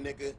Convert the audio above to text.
nigga.